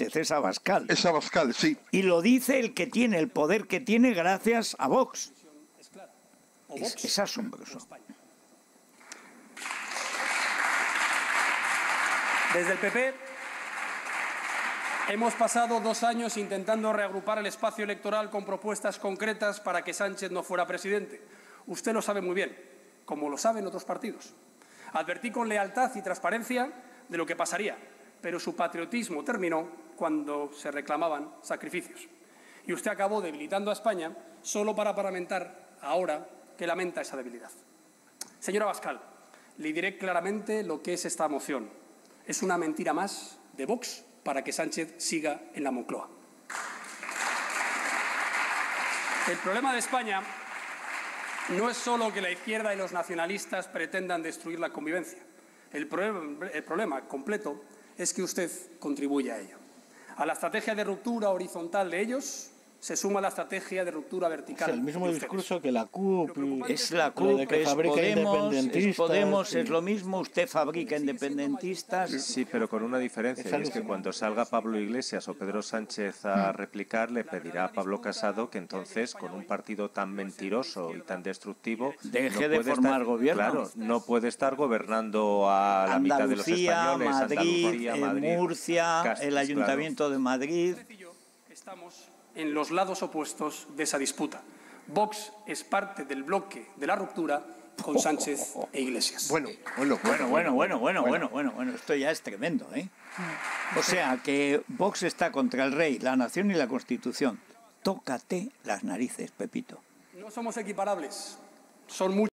es Abascal. Es Abascal, sí. Y lo dice el que tiene el poder que tiene gracias a Vox. Es, es asombroso. Desde el PP hemos pasado dos años intentando reagrupar el espacio electoral con propuestas concretas para que Sánchez no fuera presidente. Usted lo sabe muy bien, como lo saben otros partidos. Advertí con lealtad y transparencia de lo que pasaría, pero su patriotismo terminó cuando se reclamaban sacrificios. Y usted acabó debilitando a España solo para parlamentar ahora que lamenta esa debilidad. Señora Bascal, le diré claramente lo que es esta moción. Es una mentira más de Vox para que Sánchez siga en la Moncloa. El problema de España no es solo que la izquierda y los nacionalistas pretendan destruir la convivencia. El el problema completo es que usted contribuye a ello. A la estrategia de ruptura horizontal de ellos se suma la estrategia de ruptura vertical. Es el mismo discurso que la CUP. Es la CUP, de que es fabrica Podemos, es independentistas, Podemos, sí. es lo mismo, usted fabrica independentistas. Sí, pero con una diferencia, Es y es que cuando salga Pablo Iglesias o Pedro Sánchez a replicar, le pedirá a Pablo Casado que entonces, con un partido tan mentiroso y tan destructivo, Deje de puede formar estar- gobierno. Claro, no puede estar gobernando a la mitad de los Andalucía, españoles, Madrid, Andalucía, eh, Madrid, Murcia, Castis, el Ayuntamiento de Madrid. Usted y yo estamos en los lados opuestos de esa disputa. Vox es parte del bloque de la ruptura con Sánchez e Iglesias. Bueno, bueno, Bueno, bueno, bueno, bueno, bueno, bueno, bueno, esto ya es tremendo, ¿eh? O sea, que Vox está contra el rey, la nación y la constitución. Tócate las narices, Pepito. No somos equiparables. Son muchos.